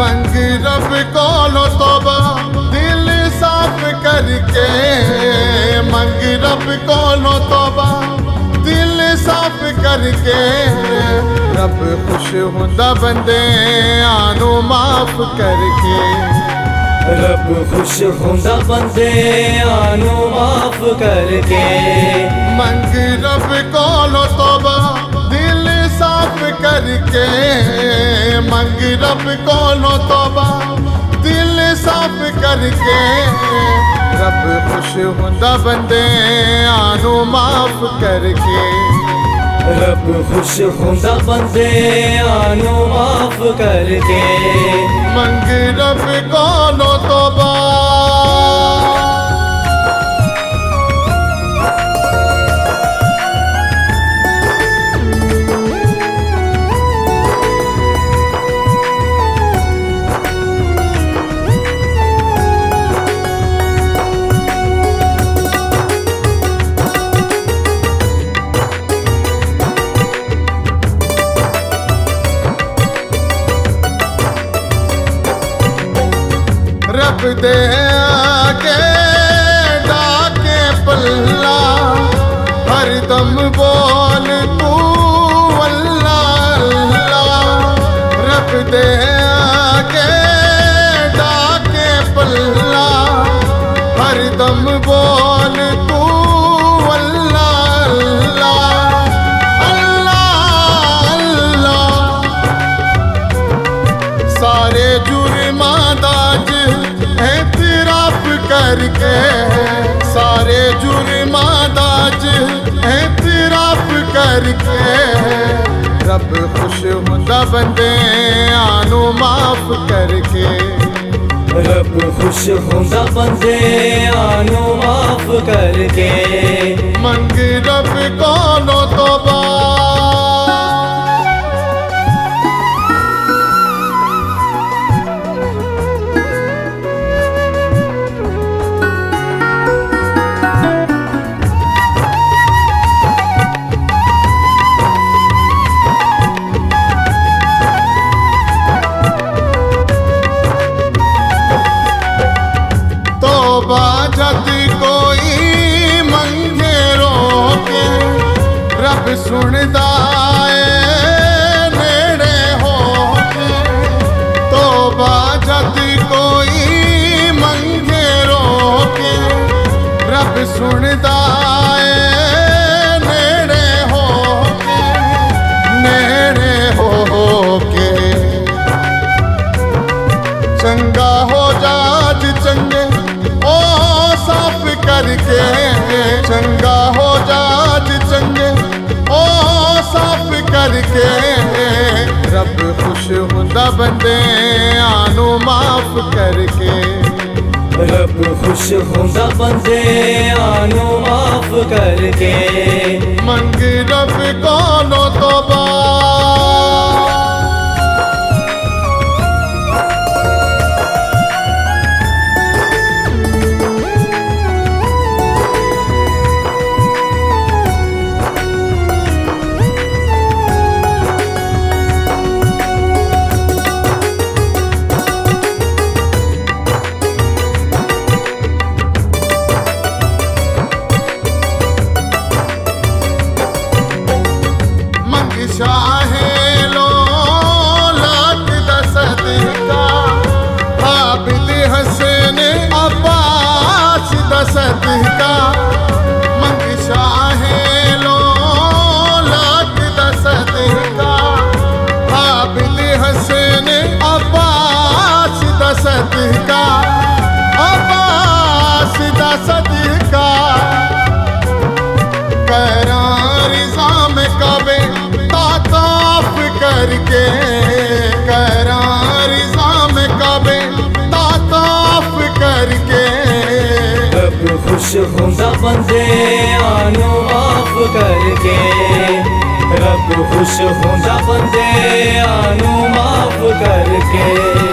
मंग रब कोलो तोबा? दिल साफ़ करके मंग रब कोलो तोबा? दिल साफ़ करके रब खुश हुंदा बंदे आनू माफ़ करके। रब खुश हुंदा बंदे आनू माफ़ करके। मंग रब कोलो तोबा? करके मंग रब कोलो तोबा दिल साफ़ करके। रब खुश हुंदा बंदे आनू माफ़ करके। रब खुश हुंदा बंदे आनू माफ़ करके। मंग रब तोबा दे आगे डाके पल्ला हरदम बोल तू अल्लाह अल्लाह रब दे करके सारे जुर्मा दाज एतराफ करके। रब खुश हुंदा बंदे आनू माफ़ करके। रब खुश हुंदा बंदे आनू माफ़ करके। मंग रब कोलो तोबा तोबा जद कोई मंगे रोके रब सुनदा है नेड़े हो तो जद कोई मंगे रोके रब सुनदा रब खुश हुंदा बंदे आनू माफ़ करके रब खुश हुंदा बंदे आनू माफ़ करके मंग रब कोलो अब्बास दसद का मंग शाहे लो लाख दसद का आबिद हसन अब्बास दसद का अब्बास दसद का करार जाम कबे ताताफ करके खुश होंदा बंदे आनू माफ़ करके। रब खुश होंदा बंदे आनू माफ़ करके।